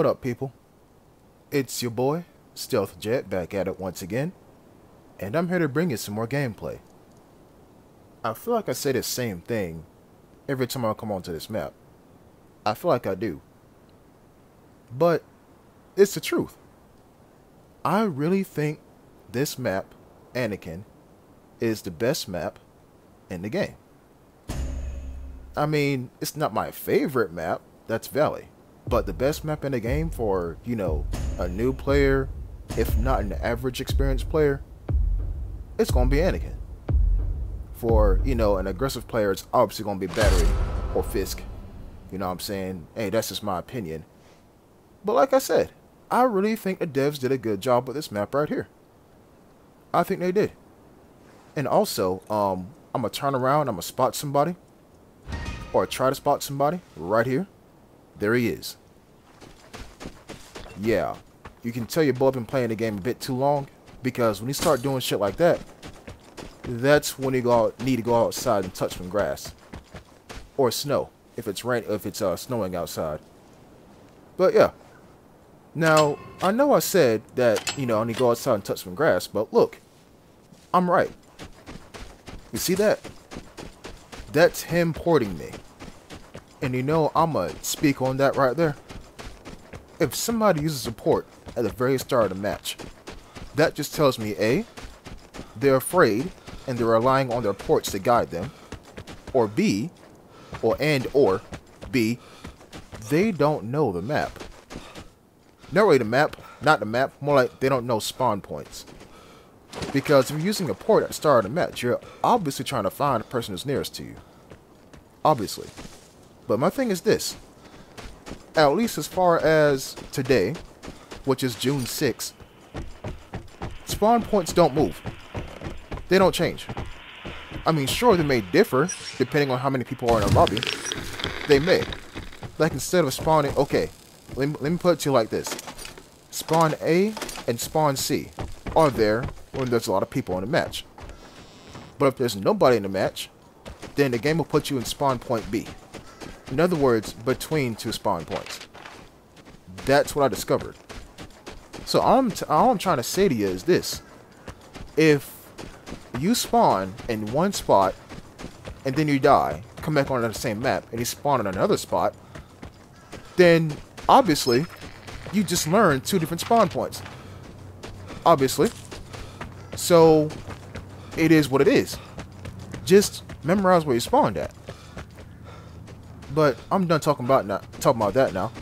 What up, people? It's your boy, Stealth Jet, back at it once again, and I'm here to bring you some more gameplay. I feel like I say the same thing every time I come onto this map. I feel like I do. But it's the truth. I really think this map, Anakin, is the best map in the game. I mean, it's not my favorite map, that's Valley. But the best map in the game for, you know, a new player, if not an average experienced player, it's going to be Anakin. For, you know, an aggressive player, it's obviously going to be Battery or Fisk. You know what I'm saying? Hey, that's just my opinion. But like I said, I really think the devs did a good job with this map right here. I think they did. And also, um, I'm going to turn around, I'm going to spot somebody. Or try to spot somebody right here. There he is. Yeah, you can tell your boy been playing the game a bit too long because when you start doing shit like that, that's when you go out, need to go outside and touch some grass or snow if it's rain if it's uh, snowing outside. But yeah. Now I know I said that you know I need to go outside and touch some grass, but look, I'm right. You see that? That's him porting me. And you know, I'm going to speak on that right there. If somebody uses a port at the very start of the match, that just tells me A, they're afraid and they're relying on their ports to guide them, or B, or and or B, they don't know the map. Not really the map, not the map, more like they don't know spawn points. Because if you're using a port at the start of the match, you're obviously trying to find the person who's nearest to you. Obviously. But my thing is this. At least as far as today, which is June 6th, spawn points don't move. They don't change. I mean, sure, they may differ depending on how many people are in a lobby. They may. Like instead of spawning, okay, let me, let me put it to you like this. Spawn A and spawn C are there when there's a lot of people in a match. But if there's nobody in the match, then the game will put you in spawn point B. In other words, between two spawn points. That's what I discovered. So all I'm, all I'm trying to say to you is this. If you spawn in one spot, and then you die, come back on the same map, and you spawn in another spot, then obviously, you just learned two different spawn points. Obviously. So, it is what it is. Just memorize where you spawned at. But I'm done talking about now, talking about that now.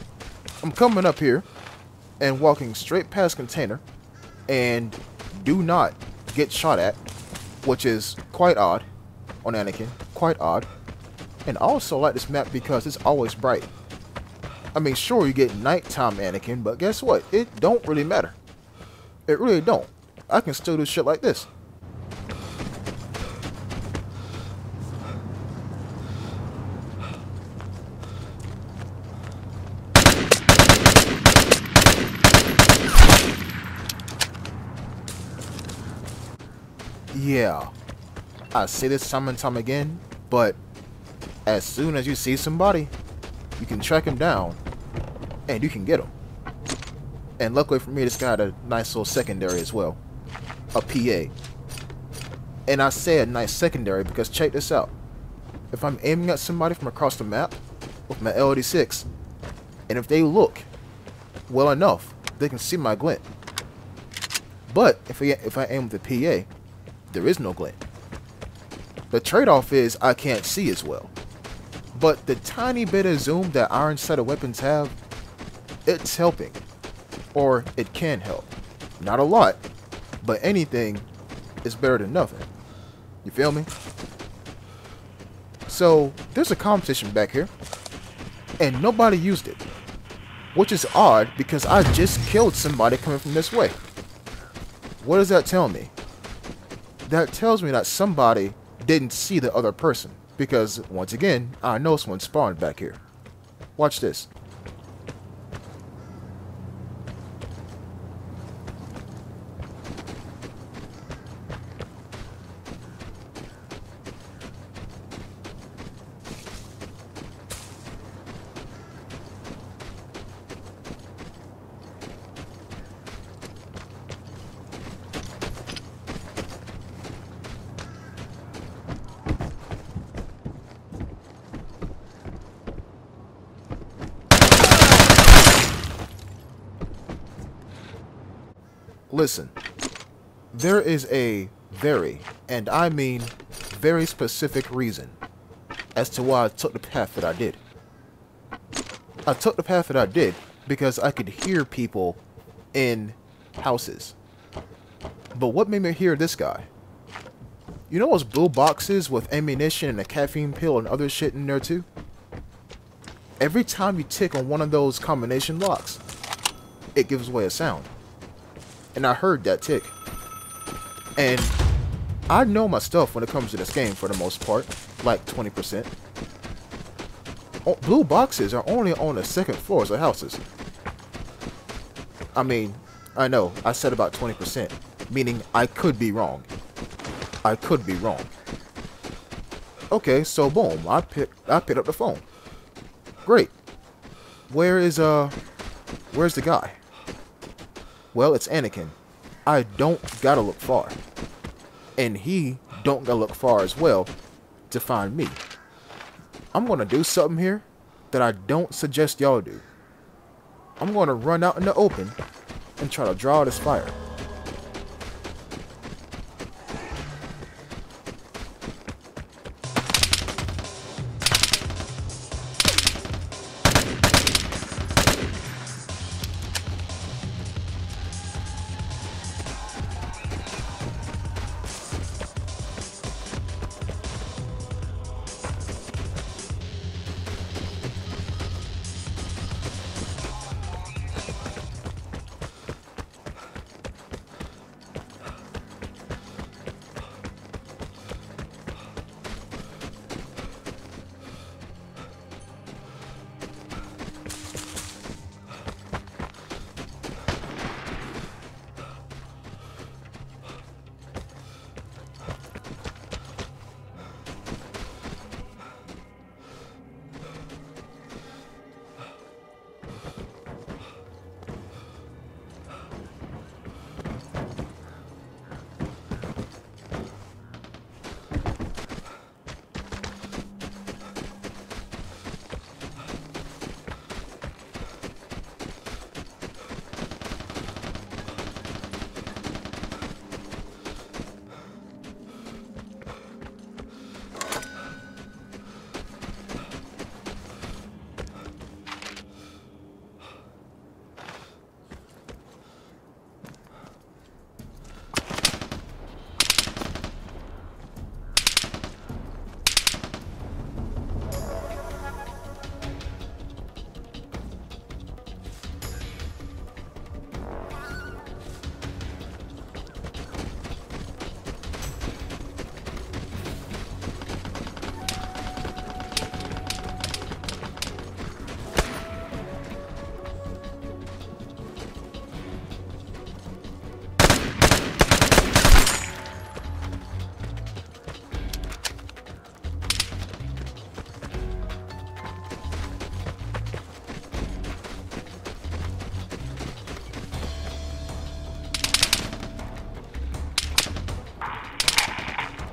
I'm coming up here and walking straight past container and do not get shot at, which is quite odd on Anakin, quite odd. And I also like this map because it's always bright. I mean, sure, you get nighttime Anakin, but guess what? It don't really matter. It really don't. I can still do shit like this. Yeah, I say this time and time again, but as soon as you see somebody, you can track him down, and you can get him. And luckily for me, this guy had a nice little secondary as well, a PA. And I say a nice secondary because check this out. If I'm aiming at somebody from across the map with my LD6, and if they look well enough, they can see my glint. But if I, if I aim with the PA, there is no glint. The trade-off is I can't see as well. But the tiny bit of zoom that Iron set of weapons have, it's helping. Or it can help. Not a lot, but anything is better than nothing. You feel me? So, there's a competition back here, and nobody used it. Which is odd because I just killed somebody coming from this way. What does that tell me? That tells me that somebody didn't see the other person. Because, once again, I know someone spawned back here. Watch this. Listen, there is a very, and I mean very specific reason as to why I took the path that I did. I took the path that I did because I could hear people in houses. But what made me hear this guy? You know those blue boxes with ammunition and a caffeine pill and other shit in there too? Every time you tick on one of those combination locks, it gives away a sound. And I heard that tick. And I know my stuff when it comes to this game for the most part, like 20%. blue boxes are only on the second floors of houses. I mean, I know, I said about 20%, meaning I could be wrong. I could be wrong. Okay, so boom, I pick I picked up the phone. Great. Where is uh where's the guy? Well, it's Anakin. I don't gotta look far. And he don't gotta look far as well to find me. I'm gonna do something here that I don't suggest y'all do. I'm gonna run out in the open and try to draw this fire.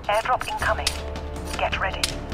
Airdrop incoming. Get ready.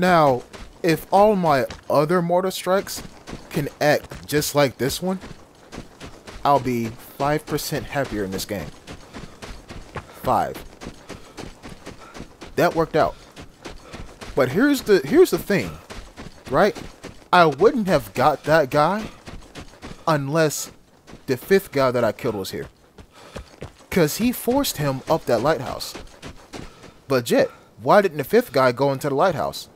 Now, if all my other mortar strikes can act just like this one, I'll be 5% happier in this game. 5. That worked out. But here's the here's the thing, right? I wouldn't have got that guy unless the fifth guy that I killed was here. Cause he forced him up that lighthouse. But Jet, why didn't the fifth guy go into the lighthouse?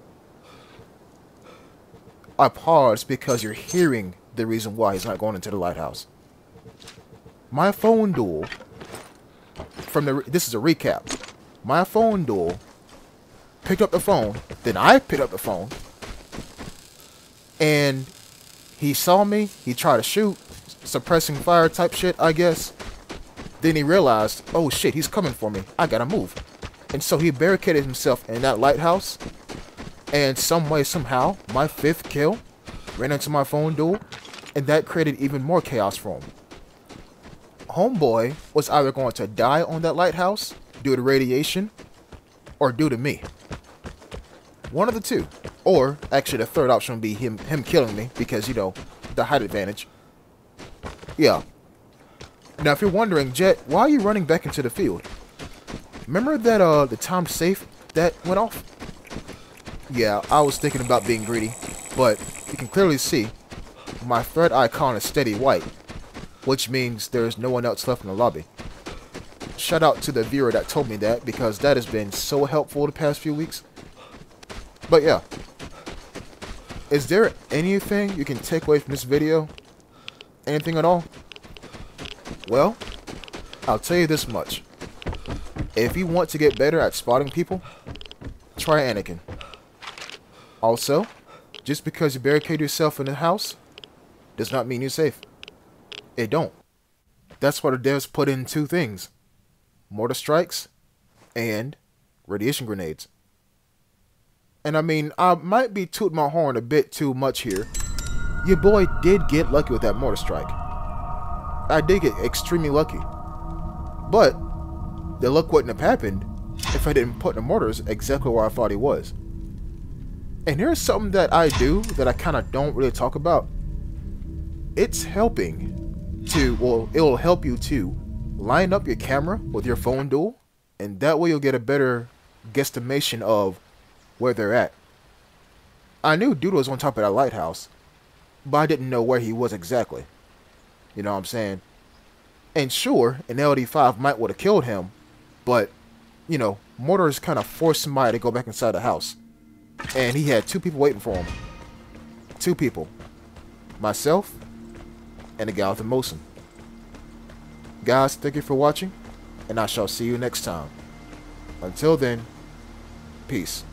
I pause because you're hearing the reason why he's not going into the lighthouse. My phone duel from the this is a recap. My phone duel picked up the phone, then I picked up the phone, and he saw me. He tried to shoot, suppressing fire type shit, I guess. Then he realized, oh shit, he's coming for me. I gotta move. And so he barricaded himself in that lighthouse and some way, somehow, my fifth kill ran into my phone duel, and that created even more chaos for him. Homeboy was either going to die on that lighthouse due to radiation or due to me. One of the two. Or, actually, the third option would be him, him killing me because, you know, the height advantage. Yeah. Now, if you're wondering, Jet, why are you running back into the field? Remember that, uh, the time safe that went off? Yeah, I was thinking about being greedy, but you can clearly see my threat icon is steady white, which means there's no one else left in the lobby. Shout out to the viewer that told me that because that has been so helpful the past few weeks. But yeah, is there anything you can take away from this video? Anything at all? Well, I'll tell you this much. If you want to get better at spotting people, try Anakin. Also, just because you barricade yourself in a house does not mean you're safe. It don't. That's why the devs put in two things. Mortar strikes and radiation grenades. And I mean, I might be tooting my horn a bit too much here. Your boy did get lucky with that mortar strike. I did get extremely lucky. But the luck wouldn't have happened if I didn't put the mortars exactly where I thought he was. And here's something that I do that I kind of don't really talk about. It's helping to, well, it'll help you to line up your camera with your phone duel, and that way you'll get a better guesstimation of where they're at. I knew Dude was on top of that lighthouse, but I didn't know where he was exactly. You know what I'm saying? And sure, an LD5 might would have killed him, but, you know, mortars kind of forced somebody to go back inside the house. And he had two people waiting for him. Two people. Myself and the guy with the Mosin. Guys, thank you for watching, and I shall see you next time. Until then, peace.